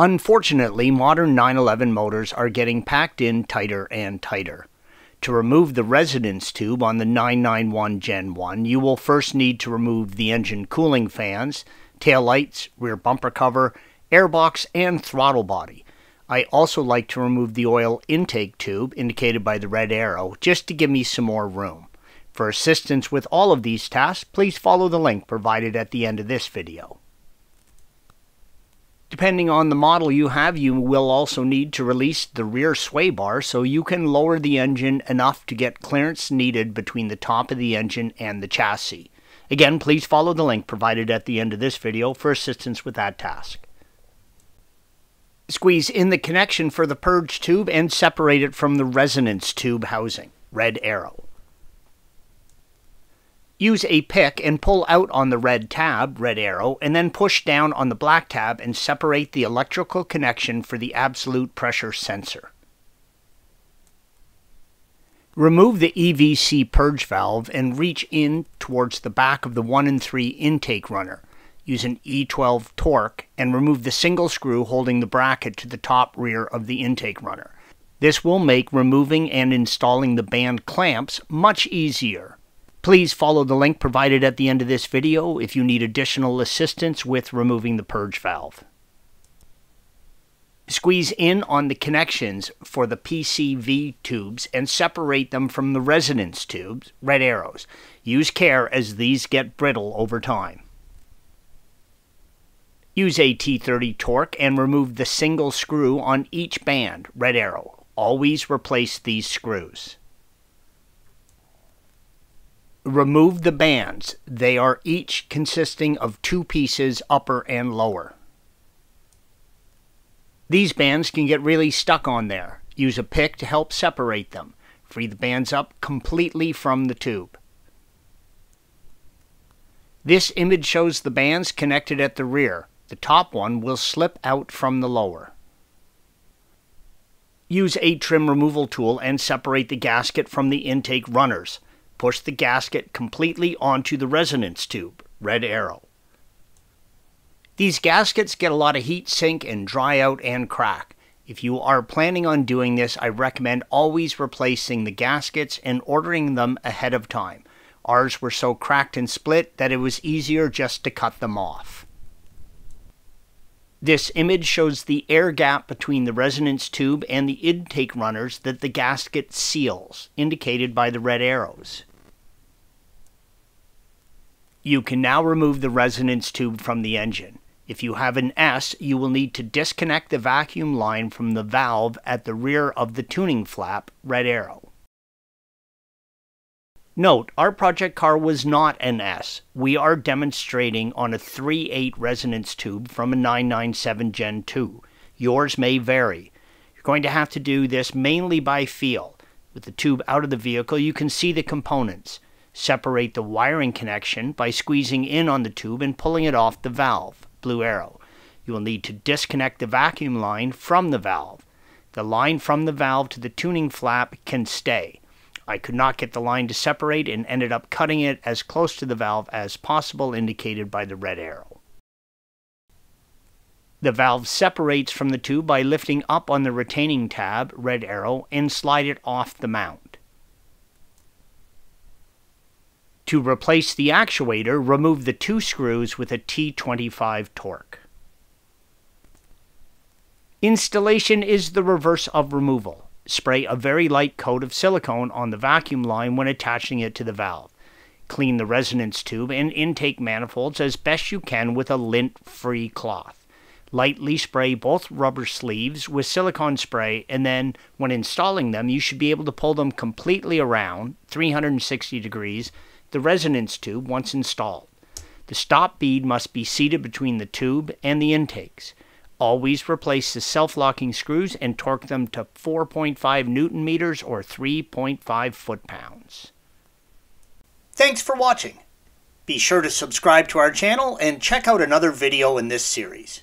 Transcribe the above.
Unfortunately, modern 911 motors are getting packed in tighter and tighter. To remove the resonance tube on the 991 Gen 1, you will first need to remove the engine cooling fans, tail lights, rear bumper cover, airbox, and throttle body. I also like to remove the oil intake tube indicated by the red arrow just to give me some more room. For assistance with all of these tasks, please follow the link provided at the end of this video. Depending on the model you have, you will also need to release the rear sway bar so you can lower the engine enough to get clearance needed between the top of the engine and the chassis. Again, please follow the link provided at the end of this video for assistance with that task. Squeeze in the connection for the purge tube and separate it from the resonance tube housing, red arrow. Use a pick and pull out on the red tab, red arrow, and then push down on the black tab and separate the electrical connection for the absolute pressure sensor. Remove the EVC purge valve and reach in towards the back of the 1 and 3 intake runner. Use an E12 Torx and remove the single screw holding the bracket to the top rear of the intake runner. This will make removing and installing the band clamps much easier. Please follow the link provided at the end of this video if you need additional assistance with removing the purge valve. Squeeze in on the connections for the PCV tubes and separate them from the resonance tubes, red arrows. Use care as these get brittle over time. Use a T30 Torx and remove the single screw on each band, red arrow. Always replace these screws. Remove the bands. They are each consisting of two pieces, upper and lower. These bands can get really stuck on there. Use a pick to help separate them. Free the bands up completely from the tube. This image shows the bands connected at the rear. The top one will slip out from the lower. Use a trim removal tool and separate the gasket from the intake runners. Push the gasket completely onto the resonance tube, red arrow. These gaskets get a lot of heat sink and dry out and crack. If you are planning on doing this, I recommend always replacing the gaskets and ordering them ahead of time. Ours were so cracked and split that it was easier just to cut them off. This image shows the air gap between the resonance tube and the intake runners that the gasket seals, indicated by the red arrows. You can now remove the resonance tube from the engine. If you have an S, you will need to disconnect the vacuum line from the valve at the rear of the tuning flap, red arrow. Note, our project car was not an S. We are demonstrating on a 3.8 resonance tube from a 997 Gen 2. Yours may vary. You're going to have to do this mainly by feel. With the tube out of the vehicle, you can see the components. Separate the wiring connection by squeezing in on the tube and pulling it off the valve, blue arrow. You will need to disconnect the vacuum line from the valve. The line from the valve to the tuning flap can stay. I could not get the line to separate and ended up cutting it as close to the valve as possible indicated by the red arrow. The valve separates from the tube by lifting up on the retaining tab, red arrow, and slide it off the mount. To replace the actuator, remove the two screws with a T25 Torx. Installation is the reverse of removal. Spray a very light coat of silicone on the vacuum line when attaching it to the valve. Clean the resonance tube and intake manifolds as best you can with a lint-free cloth. Lightly spray both rubber sleeves with silicone spray and then when installing them you should be able to pull them completely around 360 degrees the resonance tube once installed. The stop bead must be seated between the tube and the intakes. Always replace the self-locking screws and torque them to 4.5 newton meters or 3.5 foot-pounds. Thanks for watching. Be sure to subscribe to our channel and check out another video in this series.